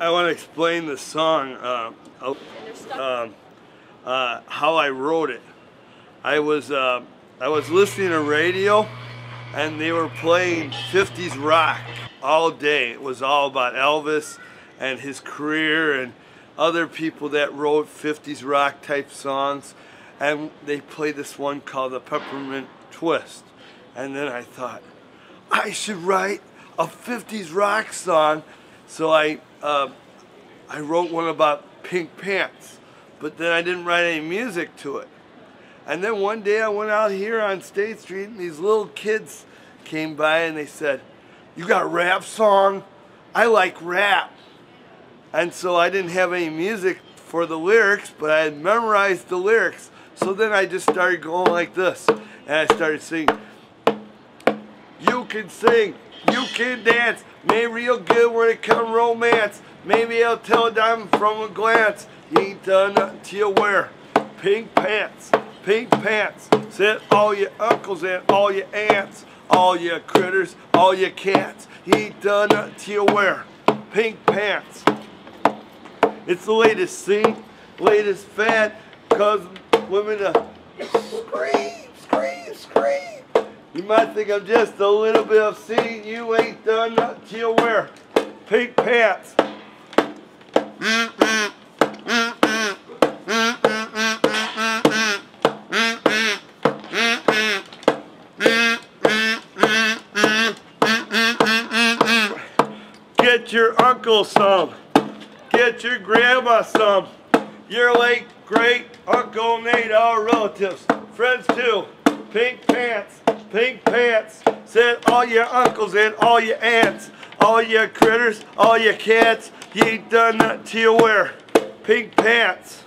I want to explain the song, uh, uh, uh, how I wrote it. I was, uh, I was listening to radio and they were playing 50s rock all day. It was all about Elvis and his career and other people that wrote 50s rock type songs. And they played this one called the Peppermint Twist. And then I thought, I should write a 50s rock song. So I uh, I wrote one about pink pants, but then I didn't write any music to it. And then one day I went out here on State Street and these little kids came by and they said, you got a rap song? I like rap. And so I didn't have any music for the lyrics, but I had memorized the lyrics. So then I just started going like this. And I started singing, you can sing, you can dance, me real good when it come romance. Maybe I'll tell a diamond from a glance. You ain't done nothing till wear pink pants, pink pants. Said all your uncles and all your aunts, all your critters, all your cats. You ain't done nothing till wear pink pants. It's the latest scene, latest fad, cause women uh, scream, scream, scream. You might think I'm just a little bit obscene. You ain't done nothing till wear pink pants. Get your uncle some. Get your grandma some. Your late great uncle Nate, our relatives, friends too. Pink pants, pink pants. Said all your uncles and all your aunts, all your critters, all your cats. You ain't done nothing till you wear pink pants.